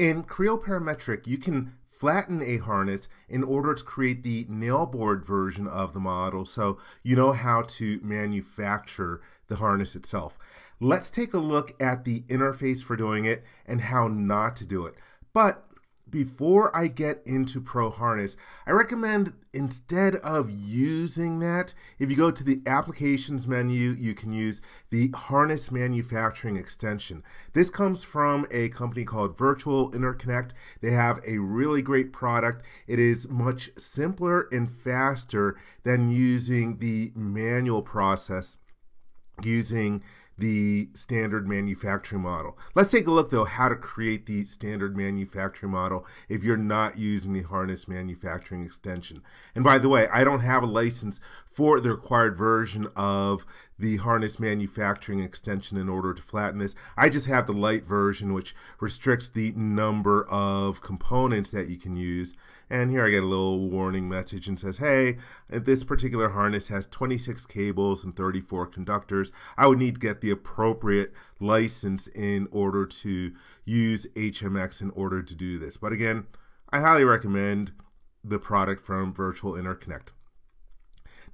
In Creo Parametric, you can flatten a harness in order to create the nailboard version of the model so you know how to manufacture the harness itself. Let's take a look at the interface for doing it and how not to do it. But before I get into Pro Harness, I recommend instead of using that, if you go to the Applications menu, you can use the Harness Manufacturing extension. This comes from a company called Virtual Interconnect. They have a really great product. It is much simpler and faster than using the manual process using the standard manufacturing model. Let's take a look though how to create the standard manufacturing model if you're not using the harness manufacturing extension. And by the way, I don't have a license for the required version of the harness manufacturing extension in order to flatten this. I just have the light version which restricts the number of components that you can use and here I get a little warning message and says, hey, this particular harness has 26 cables and 34 conductors. I would need to get the appropriate license in order to use HMX in order to do this. But again, I highly recommend the product from Virtual Interconnect.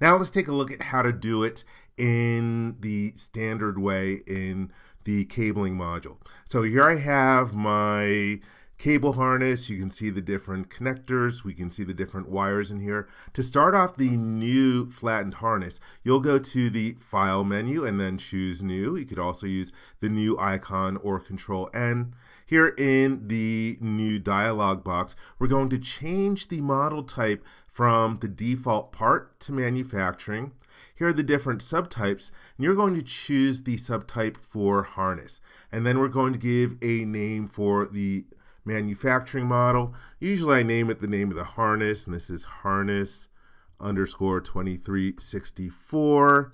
Now let's take a look at how to do it in the standard way in the cabling module. So here I have my cable harness. You can see the different connectors. We can see the different wires in here. To start off the new flattened harness, you'll go to the File menu and then choose New. You could also use the new icon or Control N. Here in the new dialog box, we're going to change the model type from the default part to manufacturing. Here are the different subtypes, and you're going to choose the subtype for harness. And then we're going to give a name for the manufacturing model. Usually I name it the name of the harness, and this is harness underscore 2364,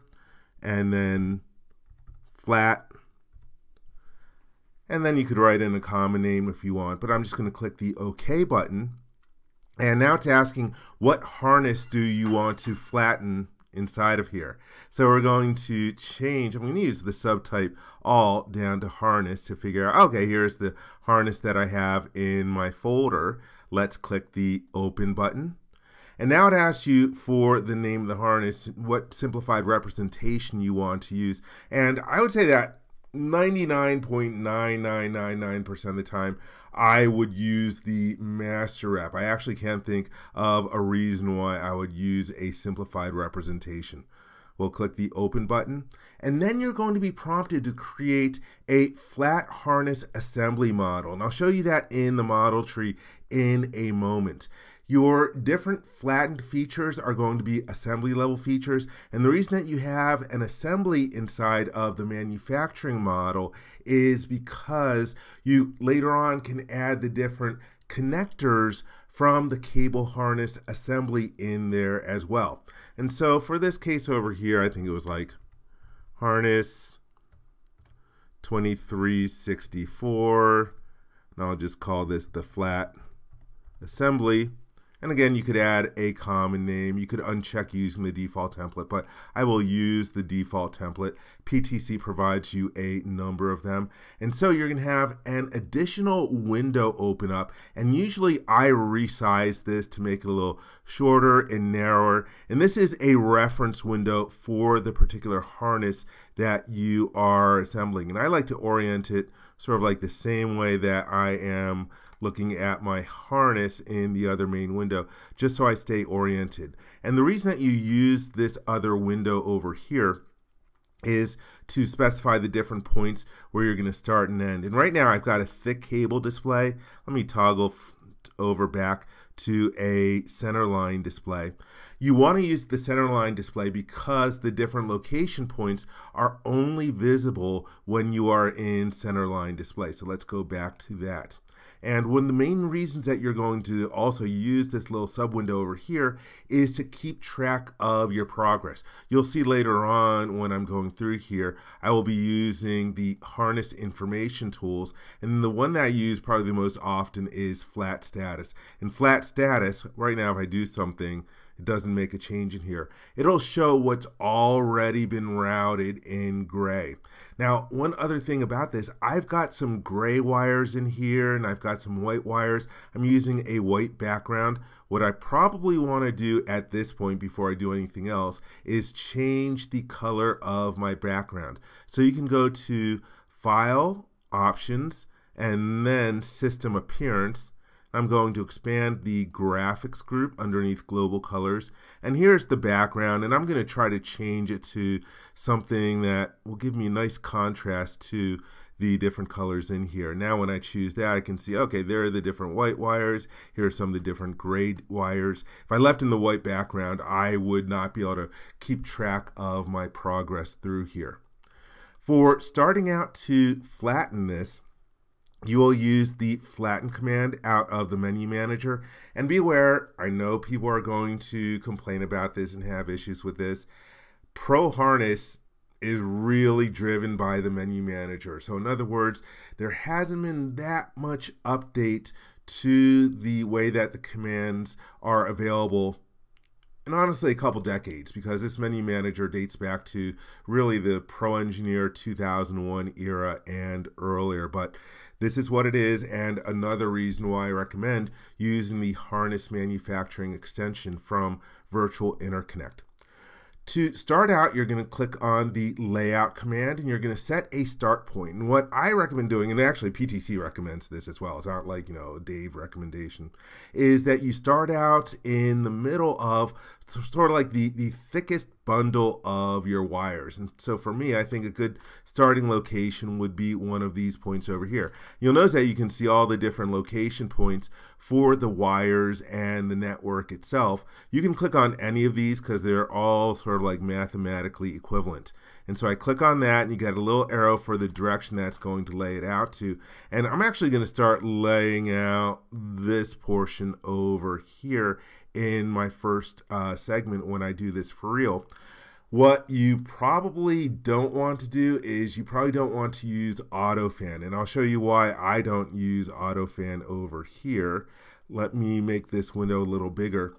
and then flat. And then you could write in a common name if you want, but I'm just going to click the OK button. And now it's asking what harness do you want to flatten inside of here. So we're going to change, I'm going to use the subtype all down to harness to figure out, okay, here's the harness that I have in my folder. Let's click the open button. And now it asks you for the name of the harness, what simplified representation you want to use. And I would say that 99.9999% of the time, I would use the master rep. I actually can't think of a reason why I would use a simplified representation. We'll click the open button, and then you're going to be prompted to create a flat harness assembly model. And I'll show you that in the model tree in a moment. Your different flattened features are going to be assembly level features. And the reason that you have an assembly inside of the manufacturing model is because you later on can add the different connectors from the cable harness assembly in there as well. And so for this case over here, I think it was like harness 2364. And I'll just call this the flat assembly. And again, you could add a common name. You could uncheck using the default template, but I will use the default template. PTC provides you a number of them. And so you're going to have an additional window open up. And usually I resize this to make it a little shorter and narrower. And this is a reference window for the particular harness that you are assembling. And I like to orient it sort of like the same way that I am looking at my harness in the other main window just so I stay oriented. And the reason that you use this other window over here is to specify the different points where you're going to start and end. And right now I've got a thick cable display. Let me toggle over back to a center line display. You want to use the center line display because the different location points are only visible when you are in center line display. So let's go back to that. And one of the main reasons that you're going to also use this little sub window over here is to keep track of your progress. You'll see later on when I'm going through here, I will be using the harness information tools. And the one that I use probably the most often is flat status. And flat status, right now if I do something, it doesn't make a change in here. It'll show what's already been routed in gray. Now, one other thing about this, I've got some gray wires in here and I've got some white wires. I'm using a white background. What I probably want to do at this point before I do anything else is change the color of my background. So you can go to File, Options, and then System Appearance. I'm going to expand the graphics group underneath global colors. And here's the background, and I'm going to try to change it to something that will give me a nice contrast to the different colors in here. Now when I choose that, I can see, okay, there are the different white wires. Here are some of the different gray wires. If I left in the white background, I would not be able to keep track of my progress through here. For starting out to flatten this, you will use the flatten command out of the menu manager. And beware, I know people are going to complain about this and have issues with this. Pro Harness is really driven by the menu manager. So in other words, there hasn't been that much update to the way that the commands are available and honestly a couple decades because this menu manager dates back to really the Pro Engineer 2001 era and earlier. But this is what it is, and another reason why I recommend using the harness manufacturing extension from Virtual Interconnect. To start out, you're going to click on the layout command and you're going to set a start point. And what I recommend doing, and actually PTC recommends this as well, it's not like, you know, Dave recommendation, is that you start out in the middle of sort of like the, the thickest bundle of your wires. And so for me, I think a good starting location would be one of these points over here. You'll notice that you can see all the different location points for the wires and the network itself. You can click on any of these because they're all sort of like mathematically equivalent. And so I click on that and you get a little arrow for the direction that's going to lay it out to. And I'm actually going to start laying out this portion over here in my first uh, segment when I do this for real. What you probably don't want to do is you probably don't want to use AutoFan. And I'll show you why I don't use AutoFan over here. Let me make this window a little bigger.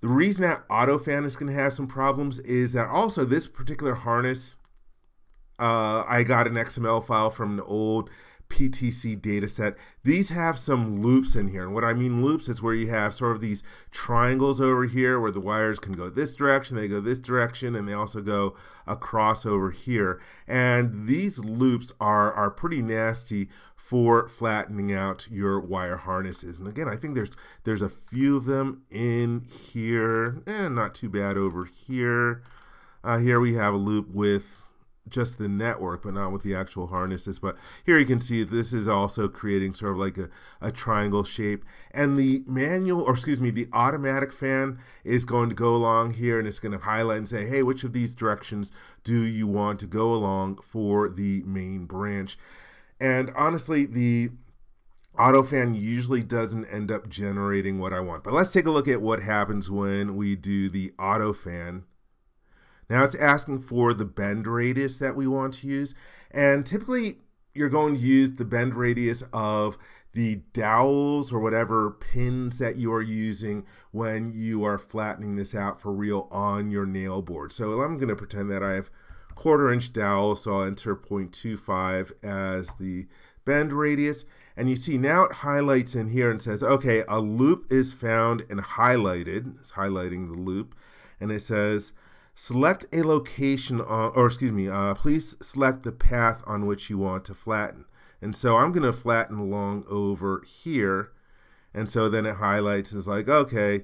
The reason that AutoFan is going to have some problems is that also this particular harness, uh, I got an XML file from an old PTC dataset. These have some loops in here. And what I mean loops is where you have sort of these triangles over here where the wires can go this direction, they go this direction, and they also go across over here. And these loops are, are pretty nasty for flattening out your wire harnesses. And again, I think there's there's a few of them in here, and eh, not too bad over here. Uh, here we have a loop with just the network, but not with the actual harnesses. But here you can see this is also creating sort of like a, a triangle shape. And the manual, or excuse me, the automatic fan is going to go along here and it's going to highlight and say, hey, which of these directions do you want to go along for the main branch? And honestly, the AutoFan usually doesn't end up generating what I want. But let's take a look at what happens when we do the AutoFan now it's asking for the bend radius that we want to use. And typically you're going to use the bend radius of the dowels or whatever pins that you are using when you are flattening this out for real on your nail board. So I'm going to pretend that I have quarter inch dowel, so I'll enter 0.25 as the bend radius. And you see now it highlights in here and says, okay, a loop is found and highlighted. It's highlighting the loop. And it says, Select a location, on, or excuse me, uh, please select the path on which you want to flatten. And so I'm going to flatten along over here. And so then it highlights, it's like, okay,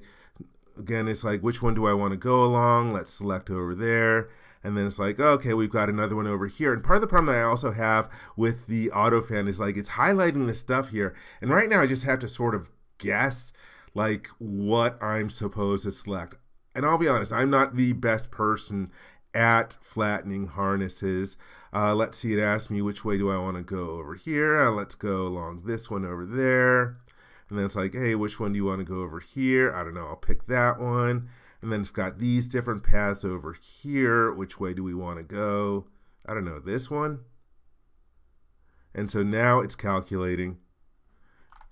again, it's like, which one do I want to go along? Let's select over there. And then it's like, okay, we've got another one over here. And part of the problem that I also have with the AutoFan is like, it's highlighting this stuff here. And right now I just have to sort of guess like what I'm supposed to select and I'll be honest, I'm not the best person at flattening harnesses. Uh, let's see, it asks me which way do I want to go over here. Uh, let's go along this one over there. And then it's like, hey, which one do you want to go over here? I don't know, I'll pick that one. And then it's got these different paths over here. Which way do we want to go? I don't know, this one? And so now it's calculating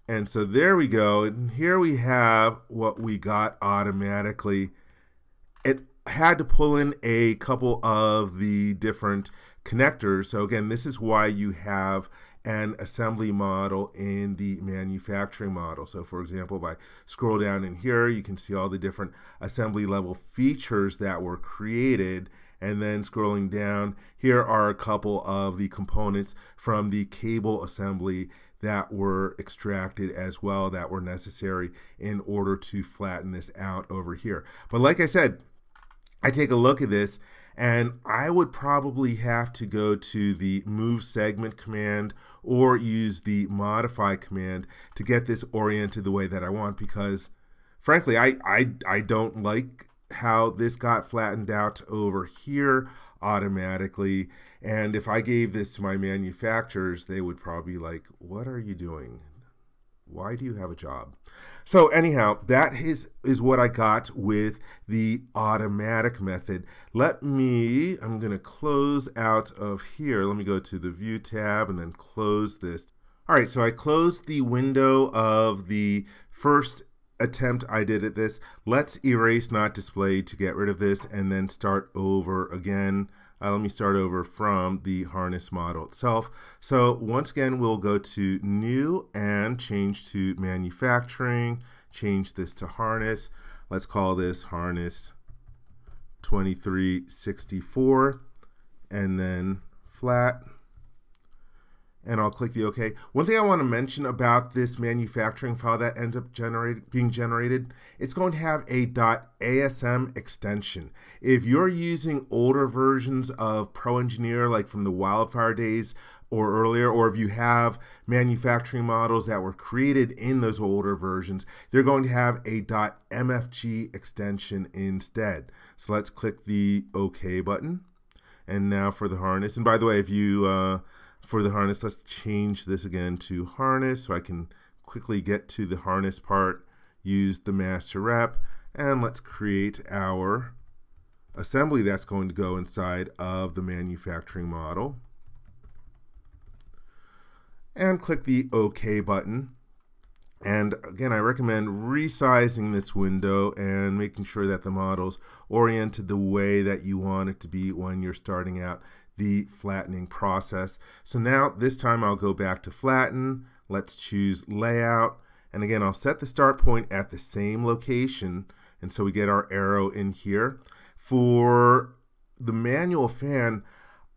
And so there we go. And here we have what we got automatically. It had to pull in a couple of the different connectors. So again, this is why you have an assembly model in the manufacturing model. So for example, if I scroll down in here, you can see all the different assembly level features that were created. And then scrolling down, here are a couple of the components from the cable assembly that were extracted as well that were necessary in order to flatten this out over here. But like I said, I take a look at this and I would probably have to go to the move segment command or use the modify command to get this oriented the way that I want because frankly I, I, I don't like how this got flattened out over here automatically and if I gave this to my manufacturers they would probably be like what are you doing why do you have a job? So anyhow, that is is what I got with the automatic method. Let me, I'm going to close out of here. Let me go to the view tab and then close this. All right, so I closed the window of the first attempt I did at this. Let's erase not displayed to get rid of this and then start over again. Uh, let me start over from the harness model itself. So once again, we'll go to new and change to manufacturing, change this to harness. Let's call this harness 2364 and then flat and I'll click the OK. One thing I want to mention about this manufacturing file that ends up generated, being generated, it's going to have a .asm extension. If you're using older versions of Pro Engineer, like from the Wildfire days or earlier, or if you have manufacturing models that were created in those older versions, they're going to have a .mfg extension instead. So let's click the OK button. And now for the harness. And by the way, if you uh, for the harness, let's change this again to harness so I can quickly get to the harness part, use the master rep, and let's create our assembly that's going to go inside of the manufacturing model. And click the OK button. And again, I recommend resizing this window and making sure that the model's oriented the way that you want it to be when you're starting out the flattening process. So now this time I'll go back to flatten. Let's choose layout. And again, I'll set the start point at the same location. And so we get our arrow in here. For the manual fan,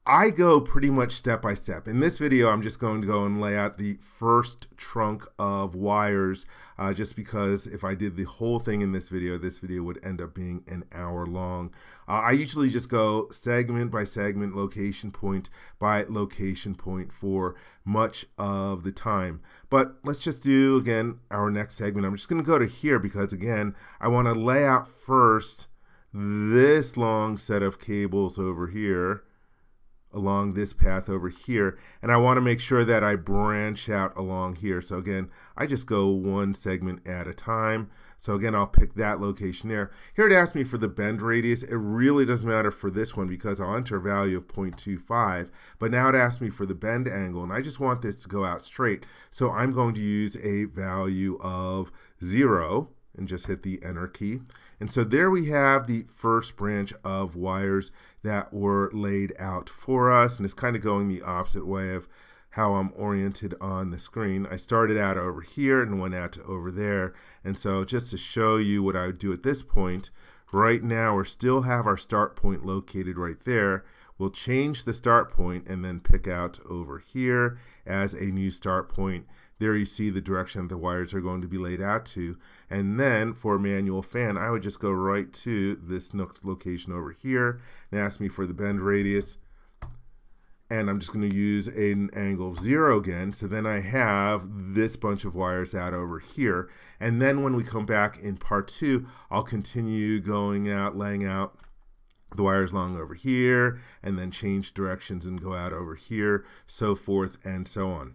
I go pretty much step by step. In this video, I'm just going to go and lay out the first trunk of wires uh, just because if I did the whole thing in this video, this video would end up being an hour long. Uh, I usually just go segment by segment, location point by location point for much of the time. But let's just do, again, our next segment. I'm just going to go to here because, again, I want to lay out first this long set of cables over here along this path over here and I want to make sure that I branch out along here. So again I just go one segment at a time. So again I'll pick that location there. Here it asks me for the bend radius. It really doesn't matter for this one because I'll enter a value of 0.25 but now it asks me for the bend angle and I just want this to go out straight. So I'm going to use a value of 0 and just hit the enter key and so there we have the first branch of wires that were laid out for us. And it's kind of going the opposite way of how I'm oriented on the screen. I started out over here and went out to over there. And so just to show you what I would do at this point, right now we still have our start point located right there. We'll change the start point and then pick out over here as a new start point. There you see the direction the wires are going to be laid out to. And then for manual fan, I would just go right to this location over here and ask me for the bend radius. And I'm just going to use an angle of zero again. So then I have this bunch of wires out over here. And then when we come back in part two, I'll continue going out, laying out the wires long over here, and then change directions and go out over here, so forth and so on.